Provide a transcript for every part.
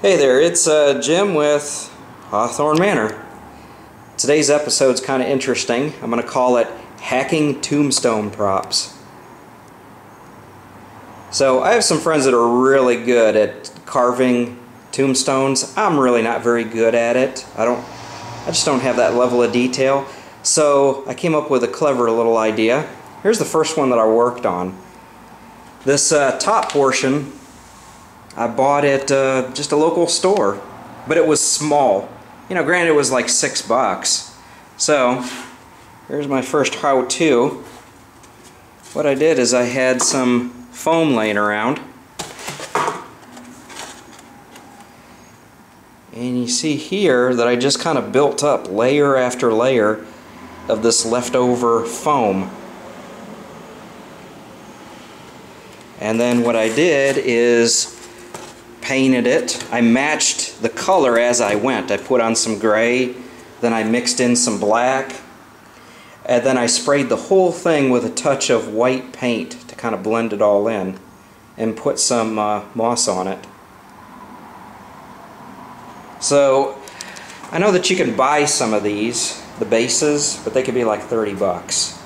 Hey there, it's uh, Jim with Hawthorne Manor. Today's episode's kind of interesting. I'm going to call it Hacking Tombstone Props. So I have some friends that are really good at carving tombstones. I'm really not very good at it. I don't I just don't have that level of detail. So I came up with a clever little idea. Here's the first one that I worked on. This uh, top portion I bought at uh, just a local store, but it was small. You know, granted it was like six bucks. So, here's my first how-to. What I did is I had some foam laying around. And you see here that I just kind of built up layer after layer of this leftover foam. And then what I did is painted it. I matched the color as I went. I put on some gray, then I mixed in some black, and then I sprayed the whole thing with a touch of white paint to kind of blend it all in and put some uh, moss on it. So I know that you can buy some of these, the bases, but they could be like 30 bucks.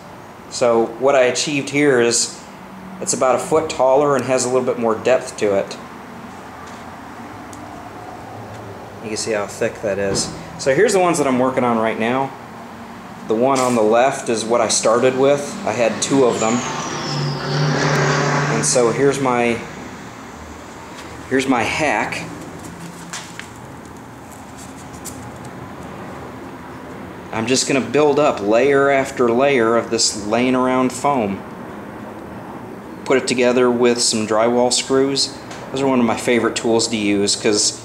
So what I achieved here is it's about a foot taller and has a little bit more depth to it. You can see how thick that is. So here's the ones that I'm working on right now. The one on the left is what I started with. I had two of them. And so here's my here's my hack. I'm just going to build up layer after layer of this laying around foam. Put it together with some drywall screws. Those are one of my favorite tools to use because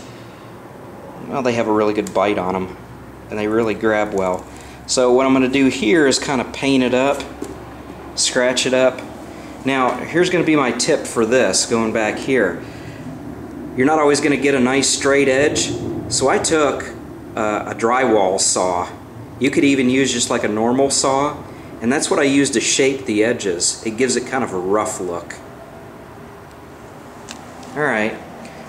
well, they have a really good bite on them and they really grab well. So what I'm going to do here is kind of paint it up, scratch it up. Now, here's going to be my tip for this, going back here. You're not always going to get a nice straight edge, so I took uh, a drywall saw. You could even use just like a normal saw, and that's what I use to shape the edges. It gives it kind of a rough look. Alright,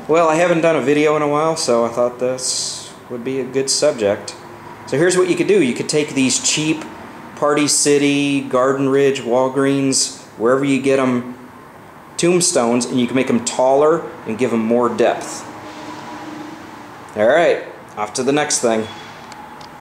well, I haven't done a video in a while, so I thought this would be a good subject. So here's what you could do. You could take these cheap Party City, Garden Ridge, Walgreens, wherever you get them, tombstones, and you can make them taller and give them more depth. Alright, off to the next thing.